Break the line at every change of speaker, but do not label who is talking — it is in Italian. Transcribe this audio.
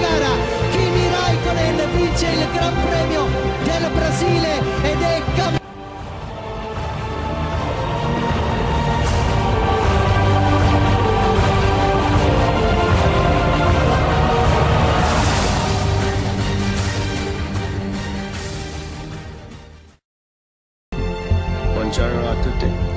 la gara Kimi Raikkonen vince il Gran Premio del Brasile ed è campione
Buongiorno a tutti.